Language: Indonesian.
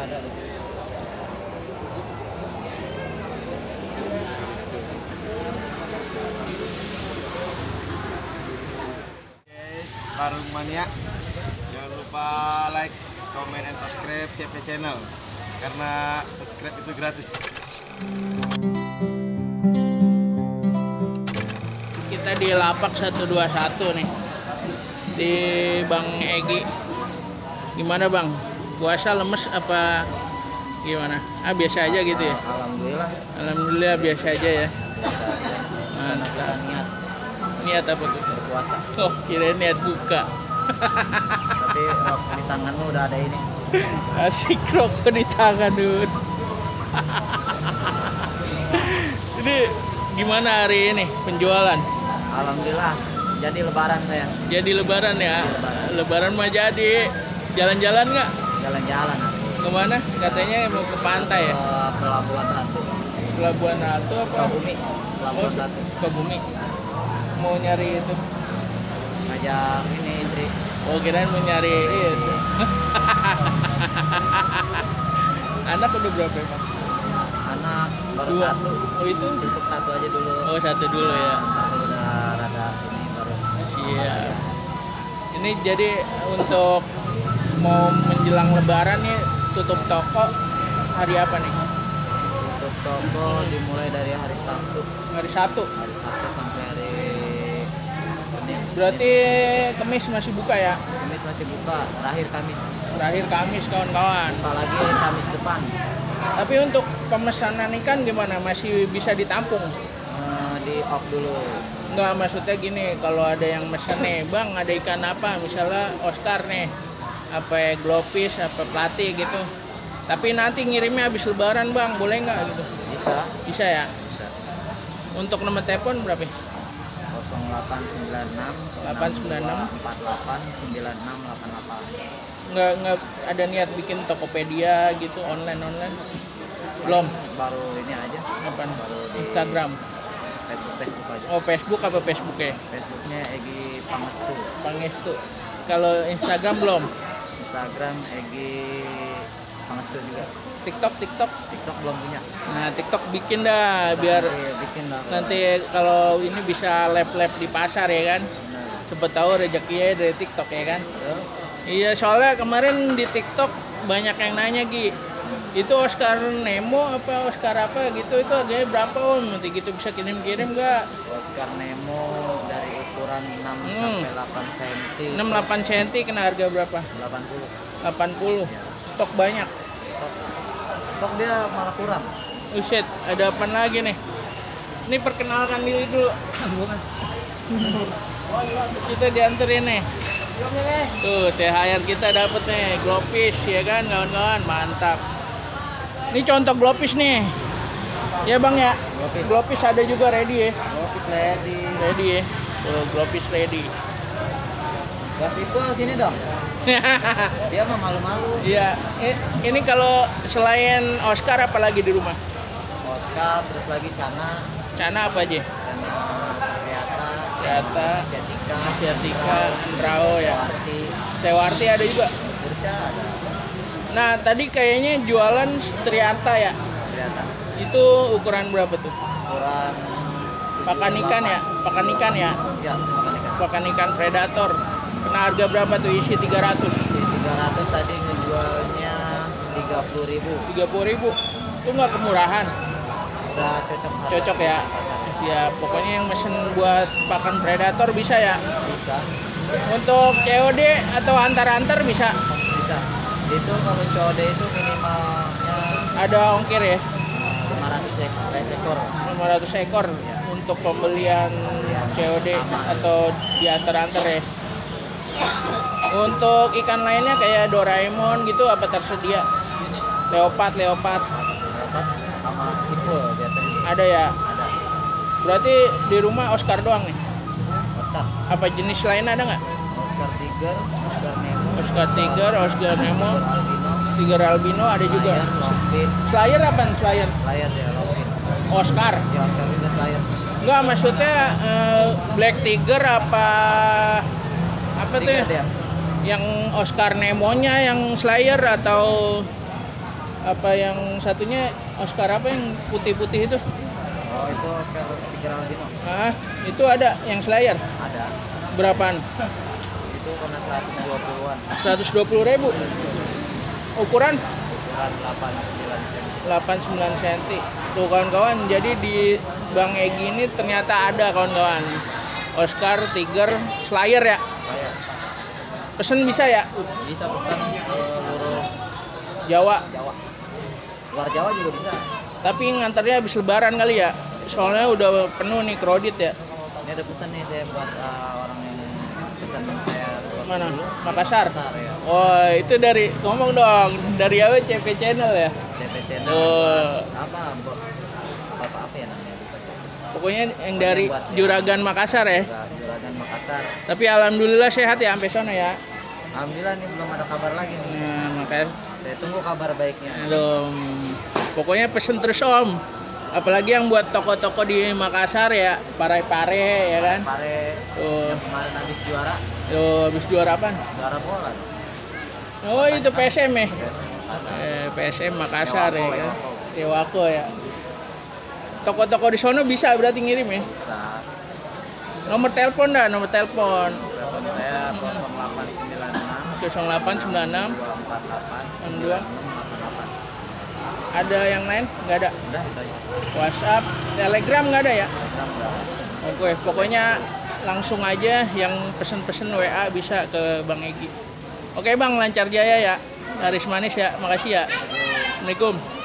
ada Guys, Warung Mania. Jangan lupa like, comment, and subscribe CP Channel. Karena subscribe itu gratis. Kita di lapak 121 nih. Di Bang Egi. Gimana Bang? Puasa lemes apa gimana? Ah biasa aja gitu ya. alhamdulillah Alhamdulillah biasa aja ya. Mantap. niat Niat apa tuh? puasa Oh, kira niat buka. tapi rokok di tanganmu udah ada ini Asik rokok di tangan Dun. Ini gimana hari ini penjualan? alhamdulillah jadi lebaran saya Jadi lebaran ya? Lebaran mah jadi. Jalan-jalan nggak? Jalan-jalan ini. Ke mana? Katanya mau ke pantai ya? Pelabuhan Ratu Pelabuhan Ratu apa? Bumi Oh, Pelabuhan Ratu ke bumi. Mau nyari itu. ngajak ini istri Oh kirain mau nyari itu. Anak udah berapa emang? anak baru Dua. satu Oh itu? cukup satu aja dulu Oh satu dulu ya. ntar kalau udah rada ini baru Siap. Ini jadi untuk mau menjelang lebaran nih tutup toko hari apa nih? tutup toko dimulai dari hari Sabtu Hari Sabtu. hari Sabtu sampai hari Senin Berarti Kamis masih buka ya? Kamis masih buka terakhir Kamis Terakhir Kamis kawan-kawan. buka lagi Kamis depan Tapi untuk pemesanan ikan gimana? Masih bisa ditampung? Eh, di off dulu Enggak maksudnya gini, kalau ada yang mesen nih, bang ada ikan apa? Misalnya Oscar nih, apa glowfish, apa platy gitu. Tapi nanti ngirimnya habis lebaran bang, boleh nggak gitu? bisa Bisa ya? bisa Untuk nomor telepon berapa? 0896 896 48 9688 Nggak, nggak ada niat bikin Tokopedia gitu, online online? Belum. baru ini aja Apa? baru di Instagram. Facebook Facebook aja Oh Facebook apa Facebook ya? Facebooknya Egi Pangestu Pangestu. Kalau Instagram belum? Instagram Egi Pangestu juga. TikTok TikTok. TikTok belum punya. Nah TikTok bikin dah biar Nanti bikin kalau- nanti kalau ini bisa lab-lab di pasar ya kan? Benar. cepet tahu rezekinya dari TikTok ya kan? Ya, iya soalnya kemarin di TikTok banyak yang nanya Gi. Itu Oscar Nemo apa Oscar apa gitu itu harganya berapa om? Nanti gitu bisa kirim-kirim nggak Oscar Nemo 6 Hmm. sampai 8 cm 6-8 cm kena harga berapa? 80 80 stok banyak. Stok, stok dia malah kurang. Uset, ada apa lagi nih? Ini perkenalkan diri dulu. Kita dianterin nih. Tuh, THR kita dapet nih, glowfish ya kan kawan-kawan, mantap. Ini contoh glowfish nih. Ya bang ya, glowfish ada juga ready ya, Glowfish lady ready ya. Glowfish ready. gas itu sini dong dia mah malu-malu Iya, i- ini kalau selain Oscar apalagi di rumah? Oscar terus lagi Cana Cana apa aja? Cana Sakyata Ternyata Asiatica Asiatica, Brau ya. Warti Tewarti ada juga. Burca ada Nah, tadi kayaknya jualan Striata ya. ternyata Itu ukuran berapa tuh? ukuran Pakan ikan ya? Pakan ikan ya? ya pakan ikan Pakan ikan predator. Kena harga berapa tuh? Isi 300. di 300 tadi ngejualnya 30.000 ribu 30 ribu. Itu nggak kemurahan. udah cocok Cocok ya? pasarnya. Ya, pokoknya yang mesen buat pakan predator bisa ya. bisa Untuk COD atau antar-antar bisa. bisa itu kalau COD itu minimalnya Ada ongkir ya. 500 ek- eh, ekor 500 ekor untuk pembelian COD atau di antar-antar ya. Untuk ikan lainnya kayak Doraemon gitu apa tersedia? Leopard, leopard sama biasanya ada ya. ada Berarti di rumah Oscar doang nih. Oscar Apa jenis lain ada nggak? Oscar Tiger Oscar Nemo Oscar Tiger, Oscar Nemo, Tiger Albino ada juga. Slayer apa Slayer? Slayer ya Oscar. ya Oscar juga Slayer Enggak maksudnya eh, Black Tiger apa apa tuh ya? Tiger dia Yang Oscar Nemo-nya yang Slayer atau Apa yang satunya Oscar apa yang putih-putih itu? Oh itu Oscar Tigger albino. Ah, itu ada yang Slayer. Ada. Berapaan? Itu kena 120-an. 120 ribu. Ukuran Ukuran 89 cm. 89 cm. Tuh kawan-kawan, jadi di Bang Egi ini ternyata ada kawan-kawan. Oscar, Tiger, Slayer ya. Pesen bisa ya? bisa pesan ke seluruh Jawa. Jawa. Luar Jawa juga bisa. Tapi ngantarnya habis lebaran kali ya. Soalnya udah penuh nih kredit ya. Ini ada pesan nih saya buat uh, orang yang pesan saya Mana? Makassar. Makassar ya. Oh, itu dari ngomong dong, dari apa CP channel ya. CP channel. Oh. Apa? Bapak apa ya namanya? Pokoknya yang dari Juragan Makassar ya. Juragan Makassar. Tapi alhamdulillah sehat ya sampai sana ya. Alhamdulillah nih belum ada kabar lagi nih. Nah, makanya Saya tunggu kabar baiknya. aduh, pokoknya pesen terus Om. Apalagi yang buat toko-toko di Makassar ya, pare-pare ya kan. Pare Tuh, yang kemarin habis juara, tuh habis juara apa? juara bola. Oh, itu PSM ya. Makassar. Eh, PSM Makassar ya. Tewako, kan? Tewako. Tewako ya. Toko-toko di sono bisa berarti ngirim ya. Bisa. Nomor telepon dah, nomor telepon Telepon saya 0896 0896 248 62. Ada yang lain? Nggak ada. Udah. WhatsApp, Telegram nggak ada ya? Oke, pokoknya langsung aja yang pesen-pesen WA bisa ke Bang Egi. Oke Bang, lancar jaya ya. Laris manis ya, makasih ya. Assalamualaikum.